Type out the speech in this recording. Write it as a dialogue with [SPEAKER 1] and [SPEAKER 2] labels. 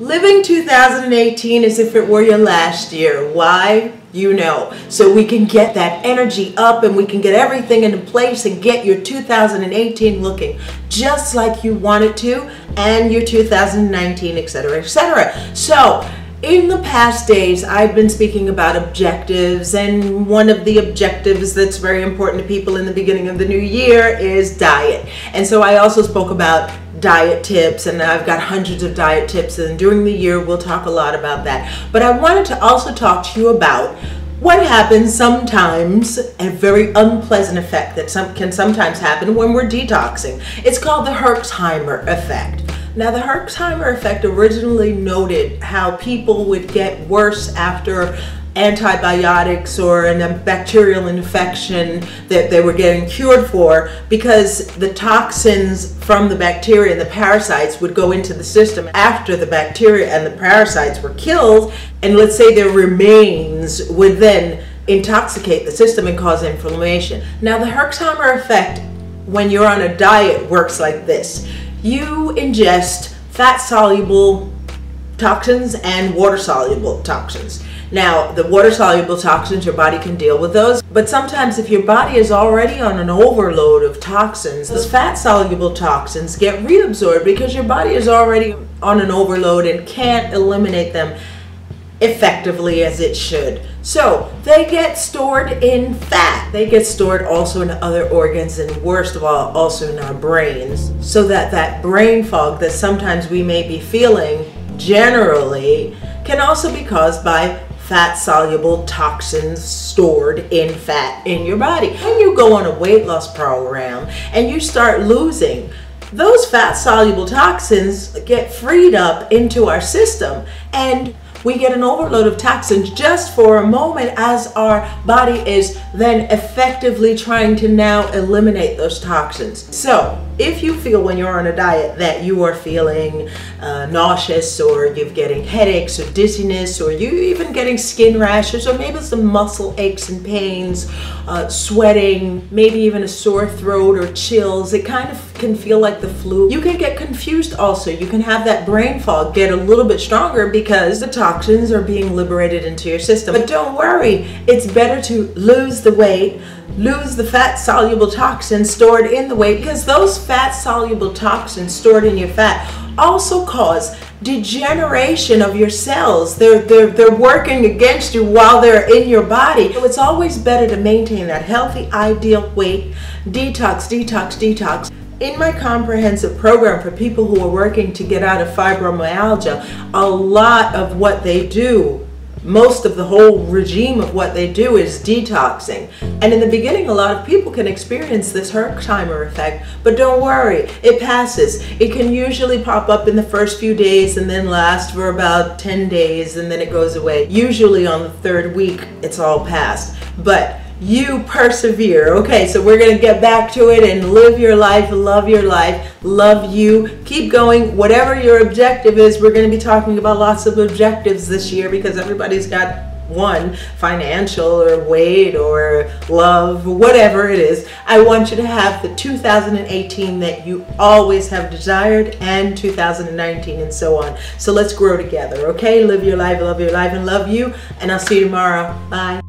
[SPEAKER 1] Living 2018 as if it were your last year. Why? You know. So we can get that energy up and we can get everything into place and get your 2018 looking just like you want it to and your 2019, etc., etc. So, in the past days, I've been speaking about objectives, and one of the objectives that's very important to people in the beginning of the new year is diet. And so I also spoke about diet tips and I've got hundreds of diet tips and during the year we'll talk a lot about that. But I wanted to also talk to you about what happens sometimes, a very unpleasant effect that some, can sometimes happen when we're detoxing. It's called the Herxheimer effect. Now, the Herxheimer effect originally noted how people would get worse after antibiotics or a bacterial infection that they were getting cured for because the toxins from the bacteria and the parasites would go into the system after the bacteria and the parasites were killed and let's say their remains would then intoxicate the system and cause inflammation. Now the Herxheimer effect when you're on a diet works like this. You ingest fat soluble toxins and water soluble toxins. Now, the water soluble toxins, your body can deal with those, but sometimes if your body is already on an overload of toxins, those fat soluble toxins get reabsorbed because your body is already on an overload and can't eliminate them effectively as it should. So they get stored in fat. They get stored also in other organs and worst of all, also in our brains. So that that brain fog that sometimes we may be feeling generally can also be caused by fat soluble toxins stored in fat in your body. When you go on a weight loss program and you start losing, those fat soluble toxins get freed up into our system and we get an overload of toxins just for a moment as our body is then effectively trying to now eliminate those toxins. So, if you feel when you're on a diet that you are feeling uh, nauseous or you're getting headaches or dizziness or you even getting skin rashes or maybe some muscle aches and pains, uh, sweating, maybe even a sore throat or chills, it kind of can feel like the flu. You can get confused also. You can have that brain fog get a little bit stronger because the toxins are being liberated into your system. But don't worry, it's better to lose the weight lose the fat soluble toxins stored in the weight because those fat soluble toxins stored in your fat also cause degeneration of your cells. They're, they're, they're working against you while they're in your body. So it's always better to maintain that healthy, ideal weight. Detox, detox, detox. In my comprehensive program for people who are working to get out of fibromyalgia, a lot of what they do most of the whole regime of what they do is detoxing. And in the beginning, a lot of people can experience this Herxheimer effect, but don't worry, it passes. It can usually pop up in the first few days and then last for about 10 days and then it goes away. Usually on the third week, it's all past. But you persevere. Okay, so we're going to get back to it and live your life, love your life, love you. Keep going. Whatever your objective is, we're going to be talking about lots of objectives this year because everybody's got one financial or weight or love, whatever it is. I want you to have the 2018 that you always have desired and 2019 and so on. So let's grow together, okay? Live your life, love your life, and love you. And I'll see you tomorrow. Bye.